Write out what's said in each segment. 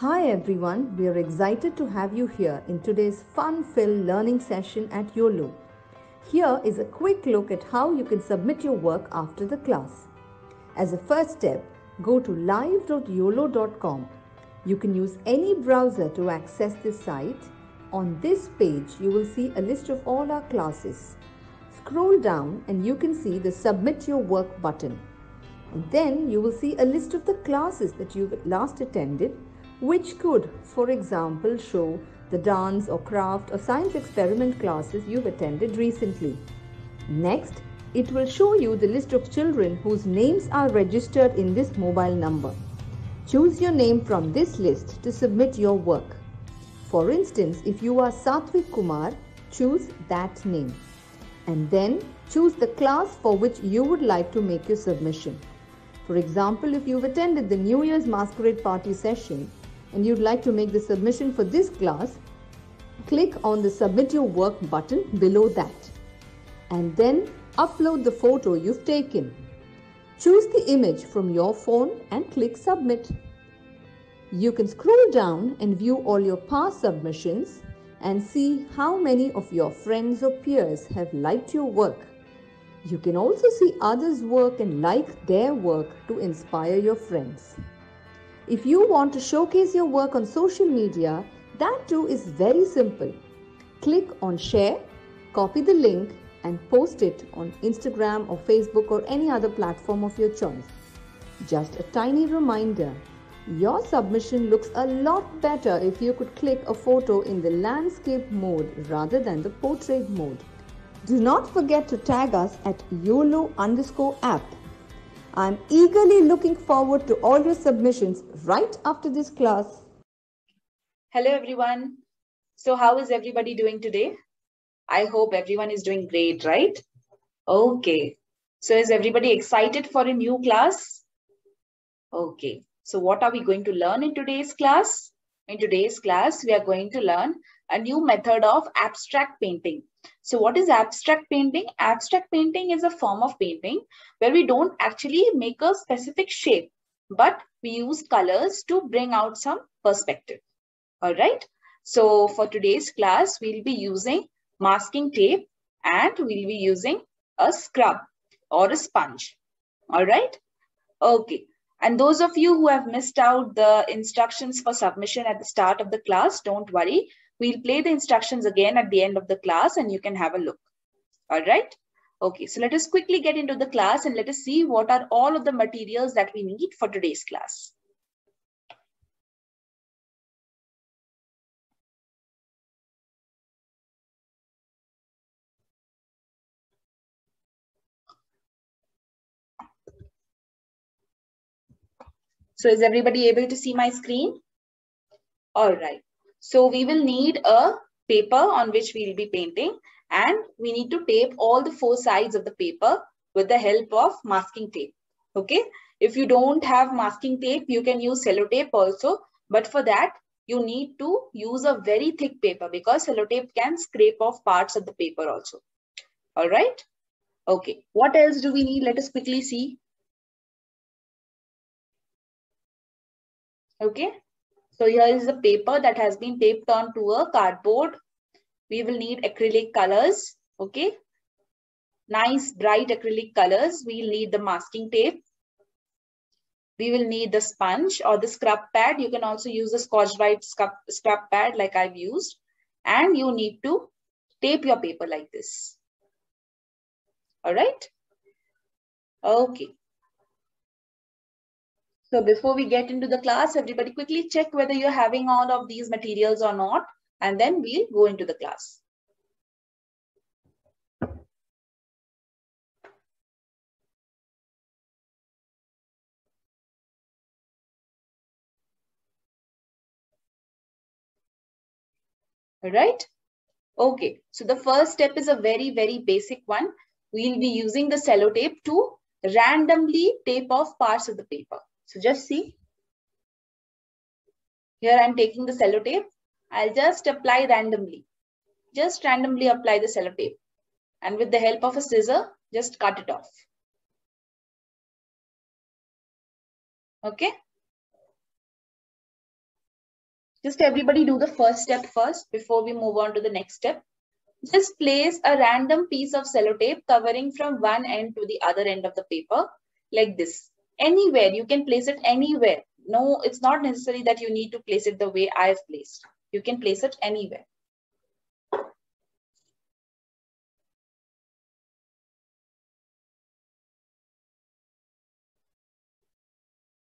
Hi everyone, we are excited to have you here in today's fun-filled learning session at Uolo. Here is a quick look at how you can submit your work after the class. As a first step, go to live.uolo.com. You can use any browser to access this site. On this page, you will see a list of all our classes. Scroll down and you can see the Submit Your Work button. And then you will see a list of the classes that you've last attended, which could, for example, show the dance or craft or science experiment classes you've attended recently. Next, it will show you the list of children whose names are registered in this mobile number. Choose your name from this list to submit your work. For instance, if you are Satvik Kumar, choose that name and then choose the class for which you would like to make your submission. For example, if you've attended the New Year's Masquerade Party session and you'd like to make the submission for this class, click on the Submit Your Work button below that and then upload the photo you've taken. Choose the image from your phone and click Submit. You can scroll down and view all your past submissions and see how many of your friends or peers have liked your work. You can also see others' work and like their work to inspire your friends. If you want to showcase your work on social media, that too is very simple. Click on share, copy the link, and post it on Instagram or Facebook or any other platform of your choice. Just a tiny reminder your submission looks a lot better if you could click a photo in the landscape mode rather than the portrait mode. Do not forget to tag us at Uolo underscore app. I'm eagerly looking forward to all your submissions right after this class. Hello, everyone. So, how is everybody doing today? I hope everyone is doing great, right? Okay. So, is everybody excited for a new class? Okay. So what are we going to learn in today's class? In today's class, we are going to learn a new method of abstract painting. So what is abstract painting? Abstract painting is a form of painting where we don't actually make a specific shape, but we use colors to bring out some perspective. All right. So for today's class, we'll be using masking tape and we'll be using a scrub or a sponge. All right. Okay. And those of you who have missed out the instructions for submission at the start of the class, don't worry. We'll play the instructions again at the end of the class and you can have a look. All right. Okay, so let us quickly get into the class and let us see what are all of the materials that we need for today's class. So is everybody able to see my screen? All right. So we will need a paper on which we'll be painting and we need to tape all the four sides of the paper with the help of masking tape. Okay. If you don't have masking tape, you can use sellotape also. But for that, you need to use a very thick paper because sellotape can scrape off parts of the paper also. All right. Okay. What else do we need? Let us quickly see. Okay. So here is the paper that has been taped onto a cardboard. We will need acrylic colors. Okay. Nice bright acrylic colors. We'll need the masking tape. We will need the sponge or the scrub pad. You can also use the Scotch-Brite scrub, scrub pad like I've used. And you need to tape your paper like this. All right. Okay. So before we get into the class, everybody quickly check whether you're having all of these materials or not, and then we'll go into the class. All right. Okay. So the first step is a very, very basic one. We'll be using the sellotape to randomly tape off parts of the paper. So just see. Here I'm taking the sellotape. I'll just apply randomly. Just randomly apply the sellotape. And with the help of a scissor, just cut it off. Okay. Just everybody do the first step first before we move on to the next step. Just place a random piece of sellotape covering from one end to the other end of the paper like this. Anywhere, you can place it anywhere. No, it's not necessary that you need to place it the way I've placed. You can place it anywhere.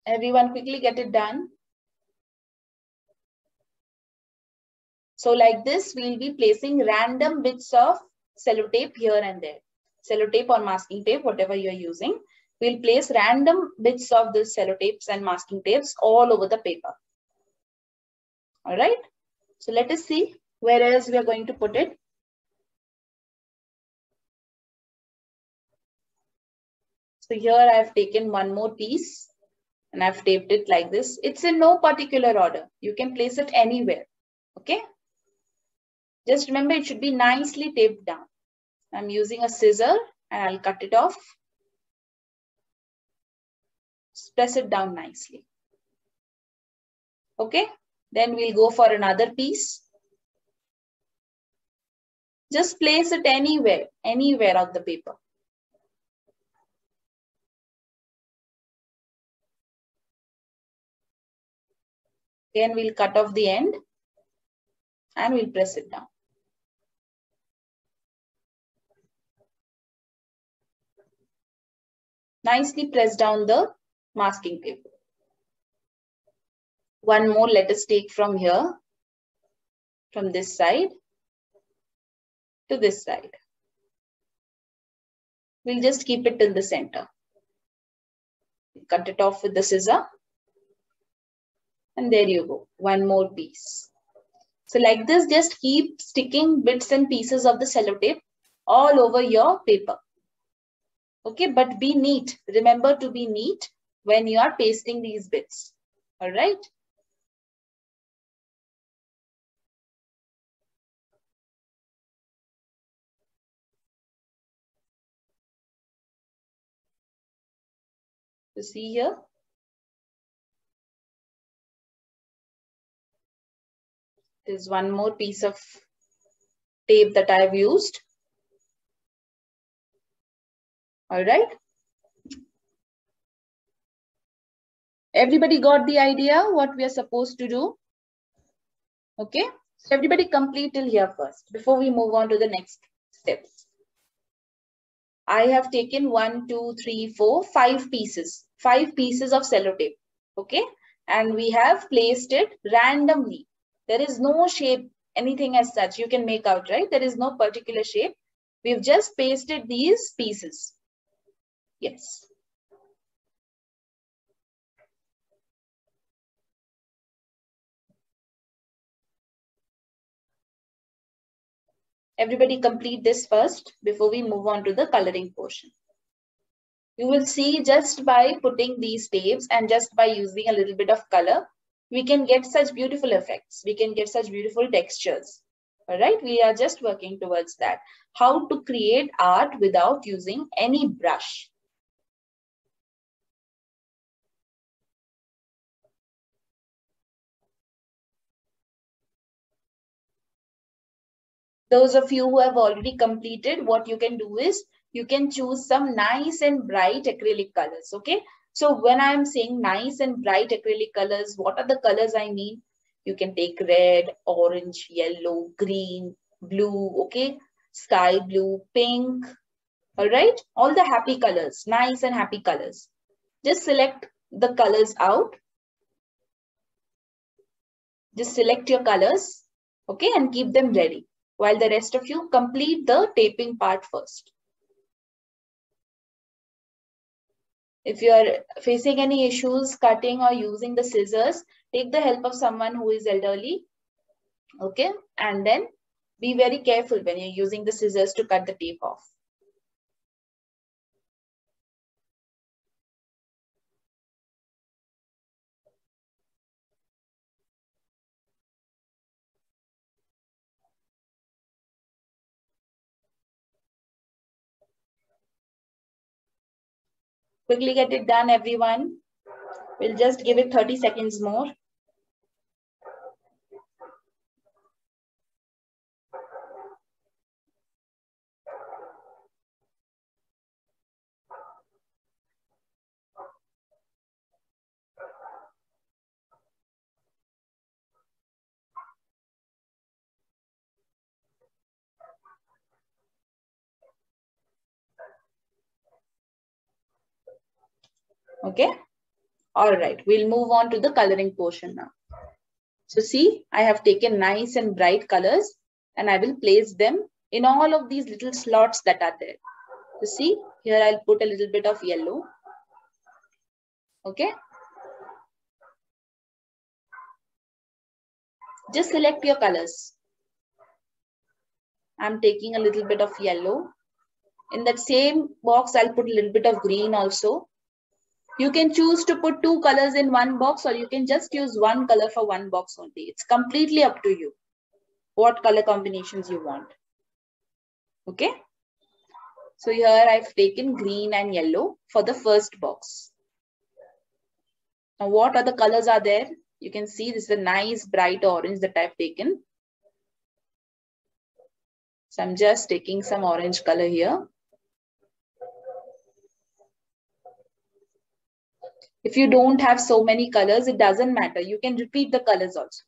Everyone quickly get it done. So like this, we'll be placing random bits of sellotape here and there. Sellotape or masking tape, whatever you're using. We'll place random bits of the sellotapes and masking tapes all over the paper. All right. So let us see where else we are going to put it. So here I have taken one more piece and I've taped it like this. It's in no particular order. You can place it anywhere. Okay. Just remember it should be nicely taped down. I'm using a scissor and I'll cut it off. Press it down nicely. Okay. Then we'll go for another piece. Just place it anywhere, anywhere on the paper. Then we'll cut off the end and we'll press it down. Nicely press down the masking paper. One more let us take from here, from this side to this side. We'll just keep it in the center. Cut it off with the scissor. And there you go, one more piece. So like this, just keep sticking bits and pieces of the sellotape all over your paper. Okay, but be neat. Remember to be neat when you are pasting these bits. All right. You see here? There's one more piece of tape that I've used. All right. Everybody got the idea what we are supposed to do? Okay. So everybody complete till here first before we move on to the next steps. I have taken one, two, three, four, five pieces, five pieces of sellotape. Okay. And we have placed it randomly. There is no shape, anything as such you can make out, right? There is no particular shape. We've just pasted these pieces. Yes. Everybody complete this first before we move on to the coloring portion. You will see just by putting these tapes and just by using a little bit of color, we can get such beautiful effects. We can get such beautiful textures. All right, we are just working towards that. How to create art without using any brush. Those of you who have already completed, what you can do is you can choose some nice and bright acrylic colors. Okay. So when I'm saying nice and bright acrylic colors, what are the colors I mean? You can take red, orange, yellow, green, blue, okay, sky blue, pink, all right? All the happy colors, nice and happy colors. Just select the colors out. Just select your colors, okay, and keep them ready while the rest of you complete the taping part first. If you are facing any issues cutting or using the scissors, take the help of someone who is elderly. Okay. And then be very careful when you're using the scissors to cut the tape off. Quickly get it done, everyone. We'll just give it 30 seconds more. Okay. All right. We'll move on to the coloring portion now. So see, I have taken nice and bright colors and I will place them in all of these little slots that are there. You see, here I'll put a little bit of yellow. Okay. Just select your colors. I'm taking a little bit of yellow. In that same box, I'll put a little bit of green also. You can choose to put two colors in one box or you can just use one color for one box only. It's completely up to you what color combinations you want. Okay. So here I've taken green and yellow for the first box. Now what other colors are there? You can see this is a nice bright orange that I've taken. So I'm just taking some orange color here. If you don't have so many colors, it doesn't matter. You can repeat the colors also.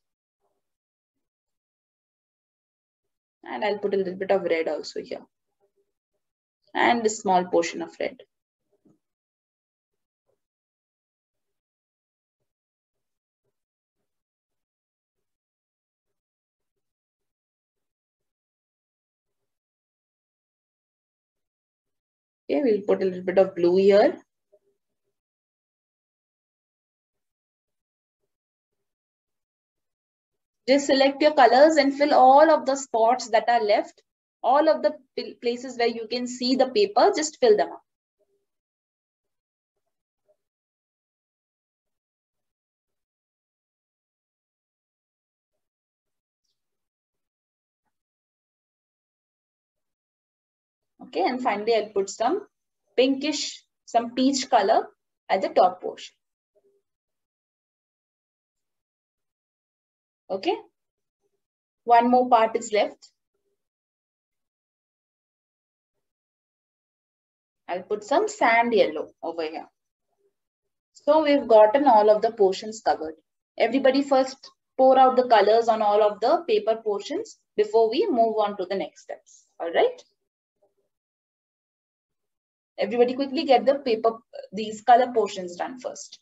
And I'll put a little bit of red also here. And a small portion of red. Okay, we'll put a little bit of blue here. Just select your colors and fill all of the spots that are left. All of the places where you can see the paper, just fill them up. Okay, and finally I'll put some pinkish, some peach color at the top portion. Okay. One more part is left. I'll put some sand yellow over here. So we've gotten all of the portions covered. Everybody first pour out the colors on all of the paper portions before we move on to the next steps. All right. Everybody quickly get the paper, these color portions done first.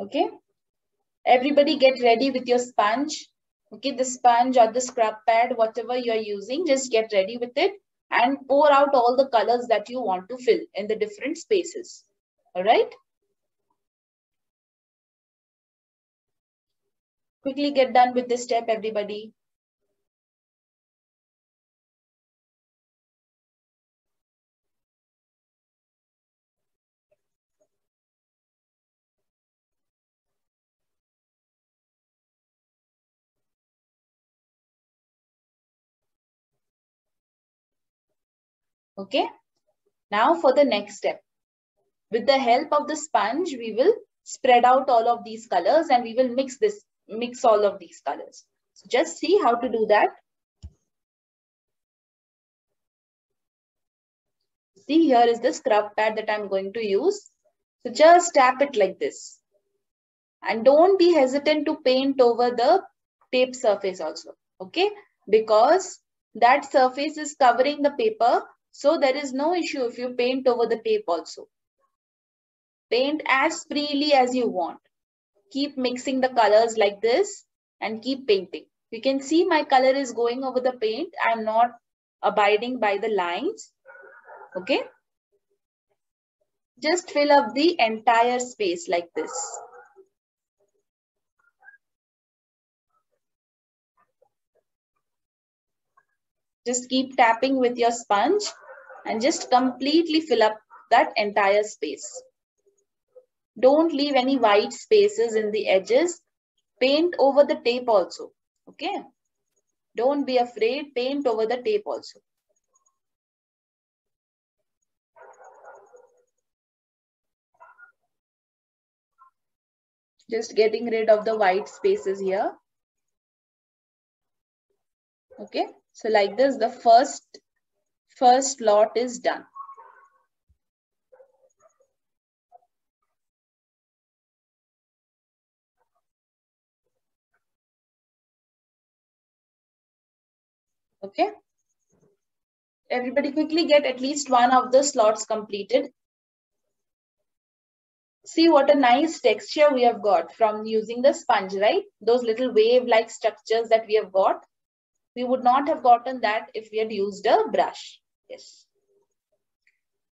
Okay. Everybody get ready with your sponge. Okay, the sponge or the scrub pad, whatever you're using, just get ready with it and pour out all the colors that you want to fill in the different spaces. All right. Quickly get done with this step, everybody. Okay. Now for the next step. With the help of the sponge, we will spread out all of these colors and we will mix this, mix all of these colors. So just see how to do that. See here is the scrub pad that I'm going to use. So just tap it like this. And don't be hesitant to paint over the tape surface also. Okay. Because that surface is covering the paper so there is no issue if you paint over the tape also. Paint as freely as you want. Keep mixing the colors like this and keep painting. You can see my color is going over the paint. I'm not abiding by the lines. Okay. Just fill up the entire space like this. Just keep tapping with your sponge and just completely fill up that entire space. Don't leave any white spaces in the edges. Paint over the tape also. Okay. Don't be afraid, paint over the tape also. Just getting rid of the white spaces here. Okay, so like this, the first, first lot is done. Okay. Everybody quickly get at least one of the slots completed. See what a nice texture we have got from using the sponge, right? Those little wave-like structures that we have got. We would not have gotten that if we had used a brush. Yes.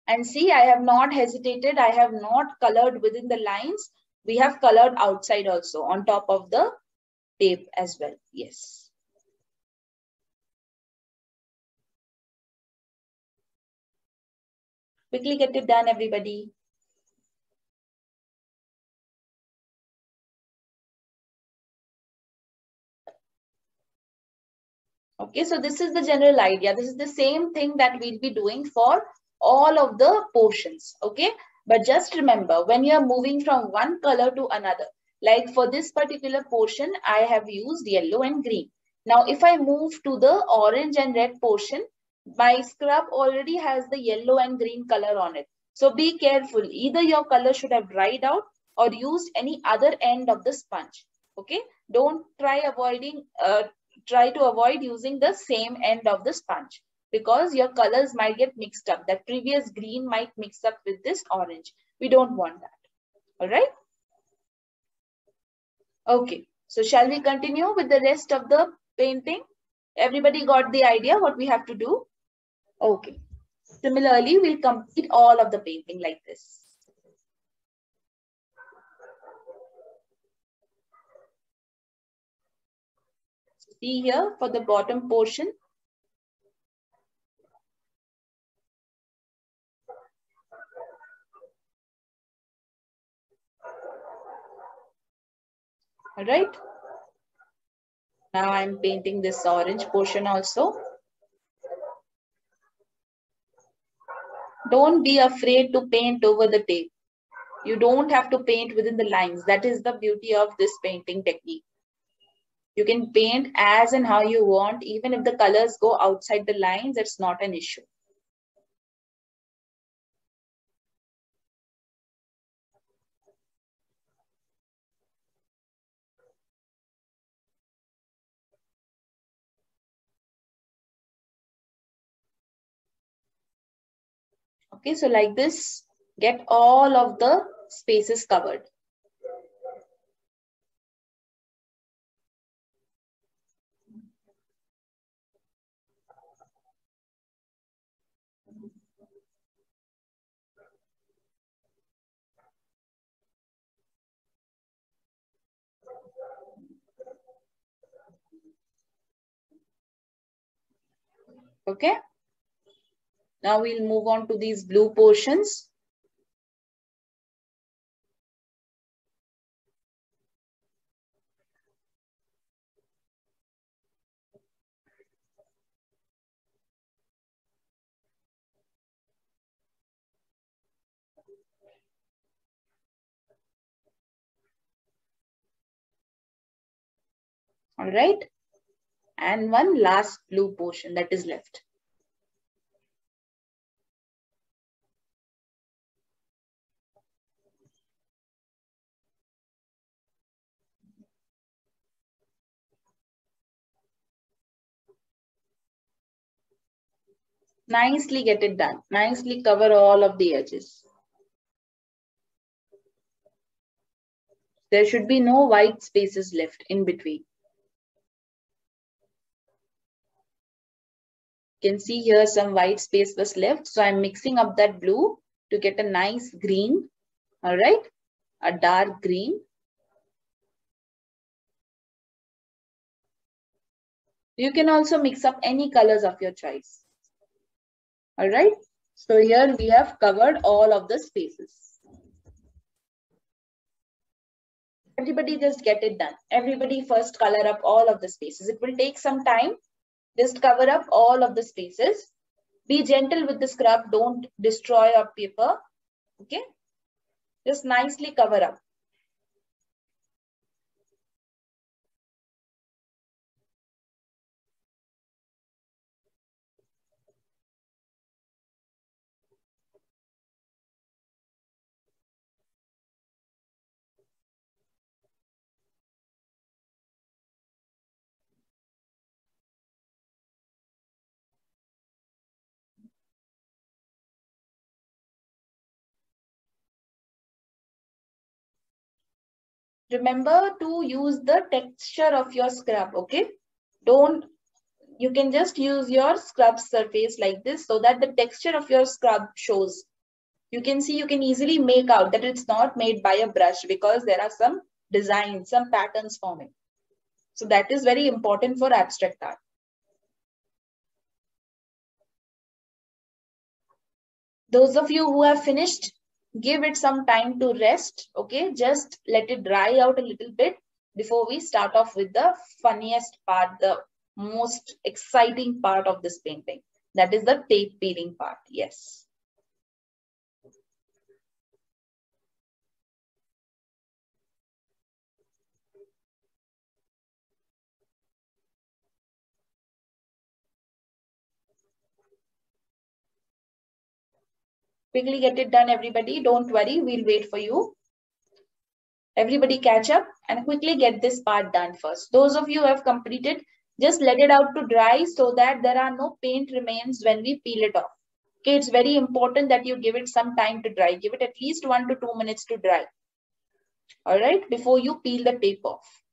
And see, I have not hesitated. I have not colored within the lines. We have colored outside also on top of the tape as well. Yes. Quickly get it done, everybody. Okay, so this is the general idea. This is the same thing that we'll be doing for all of the portions. Okay, but just remember when you're moving from one color to another, like for this particular portion, I have used yellow and green. Now, if I move to the orange and red portion, my scrub already has the yellow and green color on it. So be careful. Either your color should have dried out or used any other end of the sponge. Okay. Don't try avoiding, uh, try to avoid using the same end of the sponge because your colors might get mixed up. That previous green might mix up with this orange. We don't want that. All right. Okay. So shall we continue with the rest of the painting? Everybody got the idea what we have to do? Okay. Similarly, we'll complete all of the painting like this. See here for the bottom portion. All right. Now I'm painting this orange portion also. Don't be afraid to paint over the tape. You don't have to paint within the lines. That is the beauty of this painting technique. You can paint as and how you want. Even if the colors go outside the lines, it's not an issue. Okay, so like this, get all of the spaces covered. Okay. Now we'll move on to these blue portions. All right. And one last blue portion that is left. Nicely get it done. Nicely cover all of the edges. There should be no white spaces left in between. Can see here some white space was left. So I'm mixing up that blue to get a nice green. All right. A dark green. You can also mix up any colors of your choice. All right. So here we have covered all of the spaces. Everybody just get it done. Everybody first color up all of the spaces. It will take some time. Just cover up all of the spaces. Be gentle with the scrub. Don't destroy your paper. Okay. Just nicely cover up. Remember to use the texture of your scrub okay? Don't you can just use your scrub surface like this so that the texture of your scrub shows. You can see you can easily make out that it's not made by a brush because there are some designs some patterns forming. So that is very important for abstract art. Those of you who have finished give it some time to rest okay? Just let it dry out a little bit before we start off with the funniest part the most exciting part of this painting. That is the tape peeling part yes Quickly get it done, everybody. Don't worry, we'll wait for you. Everybody catch up and quickly get this part done first. Those of you who have completed, just let it out to dry so that there are no paint remains when we peel it off. Okay, it's very important that you give it some time to dry. Give it at least one to two minutes to dry. All right, before you peel the tape off.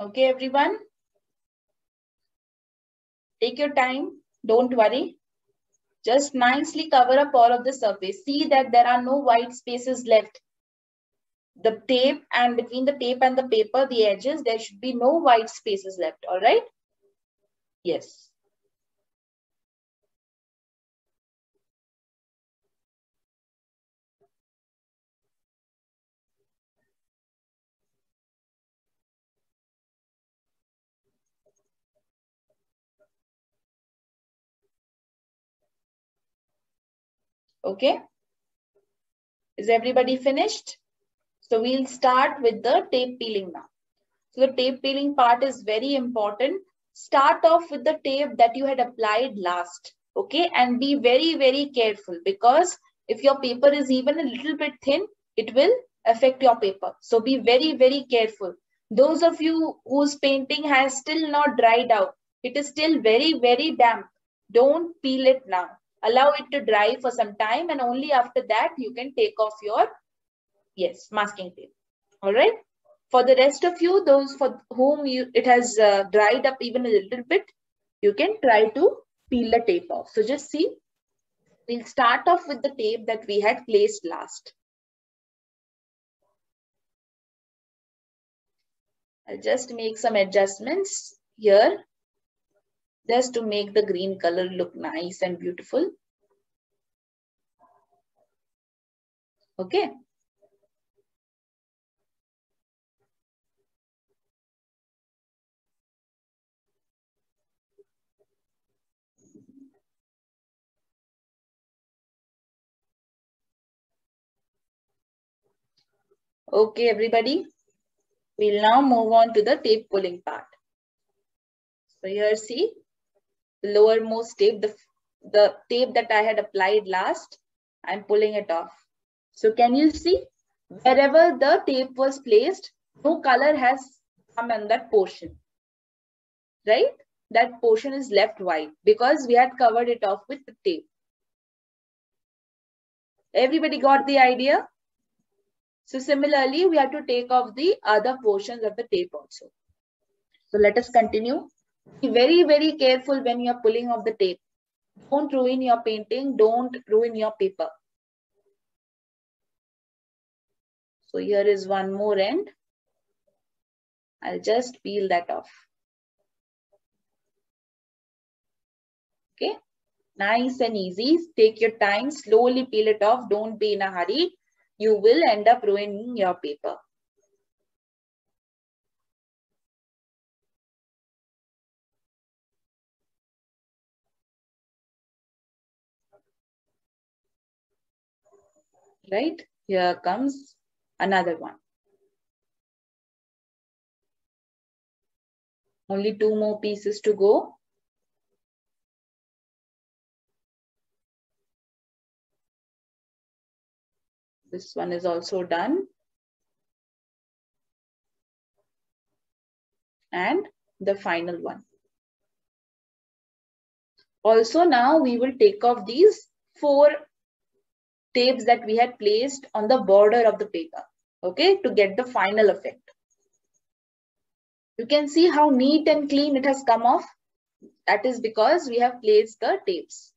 Okay, everyone. Take your time. Don't worry. Just nicely cover up all of the surface. See that there are no white spaces left. The tape and between the tape and the paper, the edges, there should be no white spaces left. All right? Yes. Okay. Is everybody finished? So we'll start with the tape peeling now. So the tape peeling part is very important. Start off with the tape that you had applied last. Okay. And be very, very careful because if your paper is even a little bit thin, it will affect your paper. So be very, very careful. Those of you whose painting has still not dried out, it is still very, very damp. Don't peel it now allow it to dry for some time and only after that you can take off your yes masking tape. All right? For the rest of you those for whom you it has uh, dried up even a little bit you can try to peel the tape off. So just see. We'll start off with the tape that we had placed last. I'll just make some adjustments here just to make the green color look nice and beautiful. Okay. Okay, everybody. We'll now move on to the tape pulling part. So here see, lowermost tape, the, the tape that I had applied last, I'm pulling it off. So can you see wherever the tape was placed, no color has come on that portion, right? That portion is left white because we had covered it off with the tape. Everybody got the idea? So similarly, we have to take off the other portions of the tape also. So let us continue. Be very, very careful when you are pulling off the tape. Don't ruin your painting. Don't ruin your paper. So here is one more end. I'll just peel that off. Okay, nice and easy. Take your time, slowly peel it off. Don't be in a hurry. You will end up ruining your paper. Right, here comes another one. Only two more pieces to go. This one is also done. And the final one. Also now we will take off these four tapes that we had placed on the border of the paper, okay, to get the final effect. You can see how neat and clean it has come off. That is because we have placed the tapes.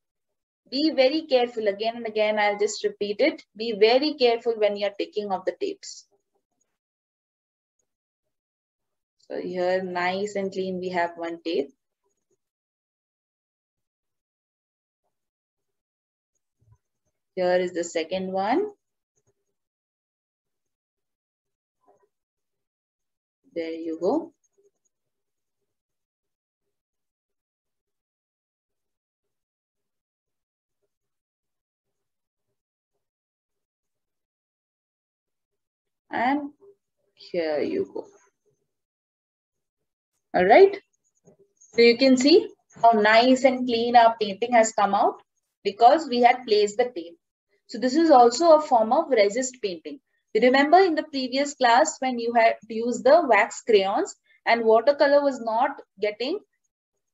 Be very careful again and again. I'll just repeat it. Be very careful when you're taking off the tapes. So here, nice and clean, we have one tape. Here is the second one. There you go. And here you go. All right. So you can see how nice and clean our painting has come out because we had placed the tape. So this is also a form of resist painting. You remember in the previous class when you had used the wax crayons and watercolor was not getting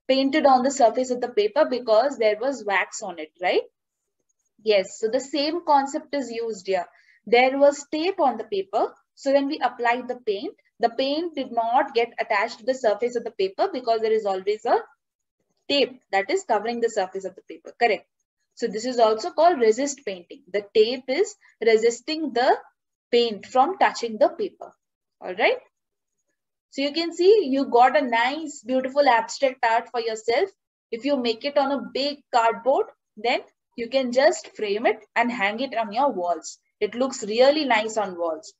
painted on the surface of the paper because there was wax on it, right? Yes, so the same concept is used here. There was tape on the paper. So when we applied the paint, the paint did not get attached to the surface of the paper because there is always a tape that is covering the surface of the paper, correct? So this is also called resist painting. The tape is resisting the paint from touching the paper. All right. So you can see you got a nice, beautiful abstract art for yourself. If you make it on a big cardboard, then you can just frame it and hang it on your walls. It looks really nice on walls.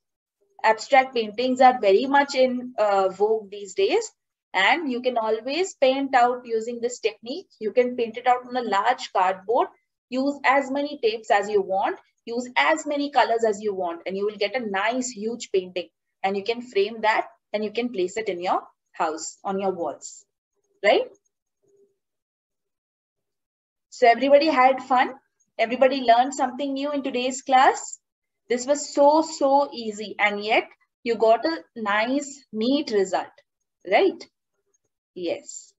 Abstract paintings are very much in uh, vogue these days. And you can always paint out using this technique. You can paint it out on a large cardboard use as many tapes as you want, use as many colors as you want, and you will get a nice, huge painting. And you can frame that and you can place it in your house, on your walls, right? So everybody had fun. Everybody learned something new in today's class. This was so, so easy. And yet you got a nice, neat result, right? Yes.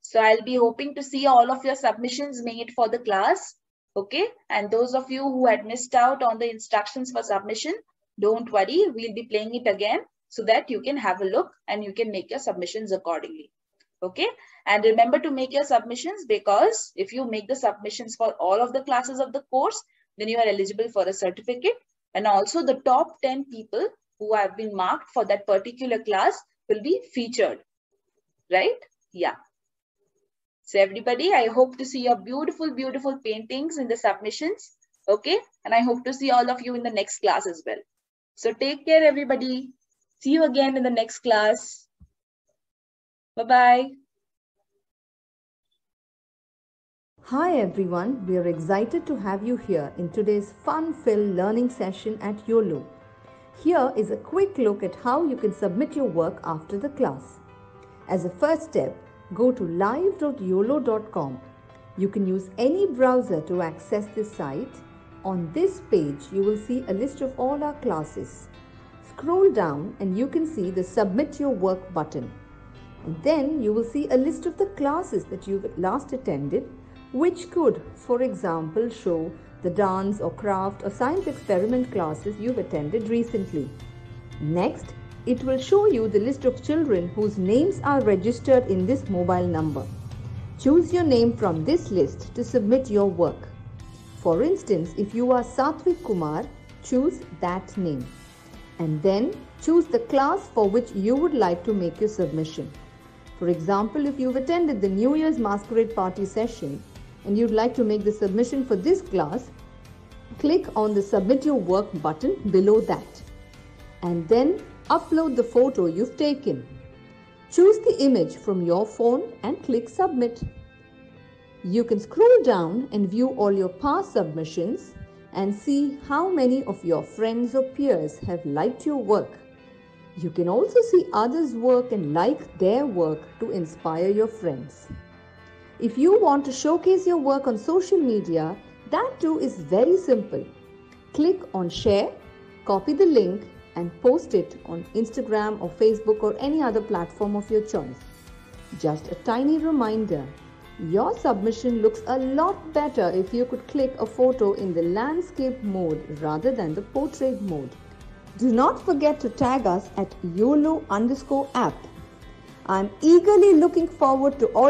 So I'll be hoping to see all of your submissions made for the class. Okay. And those of you who had missed out on the instructions for submission, don't worry. We'll be playing it again so that you can have a look and you can make your submissions accordingly. Okay. And remember to make your submissions because if you make the submissions for all of the classes of the course, then you are eligible for a certificate. And also the top 10 people who have been marked for that particular class will be featured. Right? Yeah. So everybody, I hope to see your beautiful, beautiful paintings in the submissions. Okay. And I hope to see all of you in the next class as well. So take care, everybody. See you again in the next class. Bye-bye. Hi everyone, we are excited to have you here in today's fun-filled learning session at Uolo. Here is a quick look at how you can submit your work after the class. As a first step, go to live.uolo.com. You can use any browser to access this site. On this page, you will see a list of all our classes. Scroll down and you can see the Submit Your Work button. And then you will see a list of the classes that you've last attended, which could, for example, show the dance or craft or science experiment classes you've attended recently. Next, it will show you the list of children whose names are registered in this mobile number. Choose your name from this list to submit your work. For instance, if you are Satvik Kumar, choose that name. And then choose the class for which you would like to make your submission. For example, if you've attended the New Year's Masquerade Party session and you'd like to make the submission for this class, click on the Submit Your Work button below that. And then upload the photo you've taken. Choose the image from your phone and click Submit. You can scroll down and view all your past submissions and see how many of your friends or peers have liked your work. You can also see others' work and like their work to inspire your friends. If you want to showcase your work on social media, that too is very simple. Click on share, copy the link, and post it on Instagram or Facebook or any other platform of your choice. Just a tiny reminder your submission looks a lot better if you could click a photo in the landscape mode rather than the portrait mode. Do not forget to tag us at Uolo underscore app. I'm eagerly looking forward to all